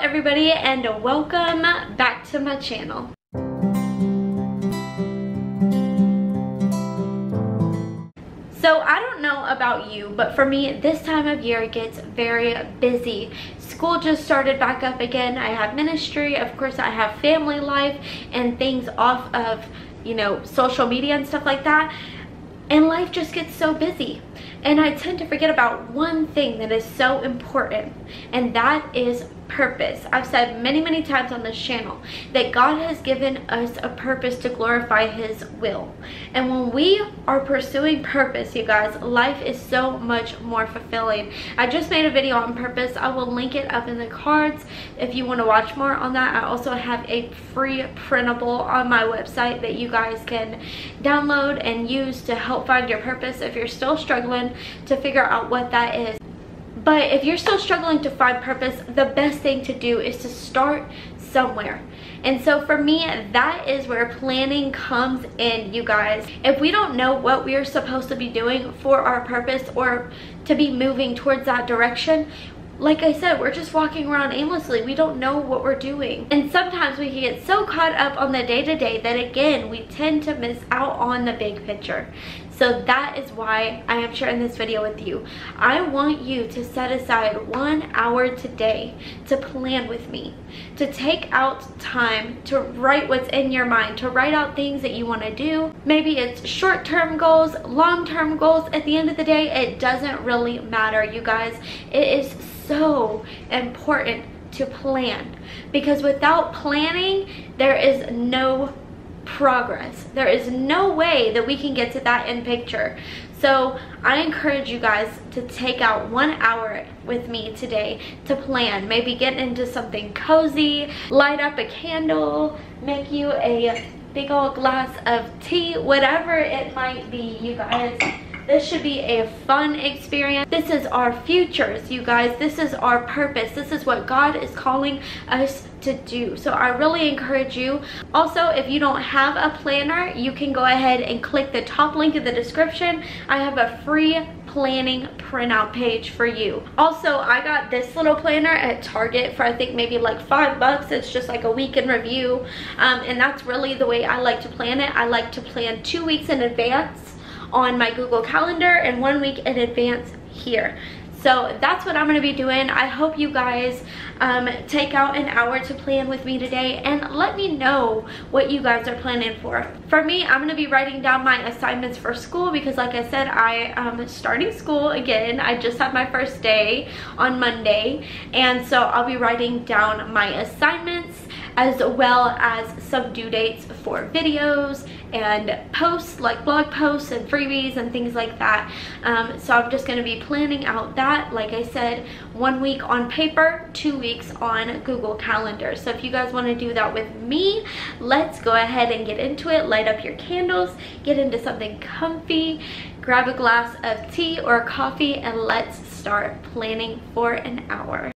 everybody and welcome back to my channel. So I don't know about you, but for me, this time of year gets very busy. School just started back up again. I have ministry. Of course, I have family life and things off of, you know, social media and stuff like that. And life just gets so busy. And I tend to forget about one thing that is so important, and that is purpose. I've said many, many times on this channel that God has given us a purpose to glorify His will. And when we are pursuing purpose, you guys, life is so much more fulfilling. I just made a video on purpose. I will link it up in the cards if you want to watch more on that. I also have a free printable on my website that you guys can download and use to help find your purpose if you're still struggling to figure out what that is. But if you're still struggling to find purpose, the best thing to do is to start somewhere. And so for me, that is where planning comes in, you guys. If we don't know what we are supposed to be doing for our purpose or to be moving towards that direction, like I said, we're just walking around aimlessly. We don't know what we're doing. And sometimes we can get so caught up on the day-to-day -day that again, we tend to miss out on the big picture. So that is why I am sharing this video with you. I want you to set aside one hour today to plan with me, to take out time to write what's in your mind, to write out things that you want to do. Maybe it's short-term goals, long-term goals. At the end of the day, it doesn't really matter, you guys. It is so important to plan because without planning, there is no progress. There is no way that we can get to that end picture. So I encourage you guys to take out one hour with me today to plan. Maybe get into something cozy, light up a candle, make you a big old glass of tea, whatever it might be, you guys. This should be a fun experience. This is our futures, you guys. This is our purpose. This is what God is calling us to do. So I really encourage you. Also, if you don't have a planner, you can go ahead and click the top link in the description. I have a free planning printout page for you. Also, I got this little planner at Target for I think maybe like five bucks. It's just like a week in review. Um, and that's really the way I like to plan it. I like to plan two weeks in advance on my Google Calendar and one week in advance here. So that's what I'm going to be doing. I hope you guys um, take out an hour to plan with me today and let me know what you guys are planning for. For me, I'm going to be writing down my assignments for school because like I said, I am starting school again. I just had my first day on Monday and so I'll be writing down my assignments as well as some due dates for videos and posts like blog posts and freebies and things like that. Um, so i'm just going to be planning out that like i said one week on paper two weeks on google calendar. So if you guys want to do that with me let's go ahead and get into it. Light up your candles get into something comfy grab a glass of tea or coffee and let's start planning for an hour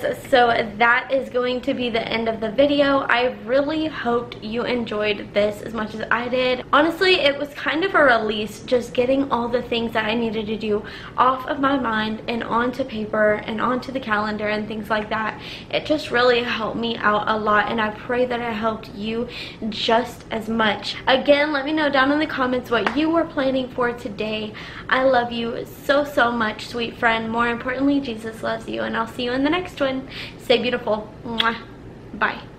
guys. So that is going to be the end of the video. I really hoped you enjoyed this as much as i did. Honestly it was kind of a release just getting all the things that i needed to do off of my mind and onto paper and onto the calendar and things like that. It just really helped me out a lot and i pray that i helped you just as much. Again let me know down in the comments what you were planning for today i love you so so much sweet friend. More importantly jesus loves you and i'll see you in the next one. Stay beautiful. Mwah. bye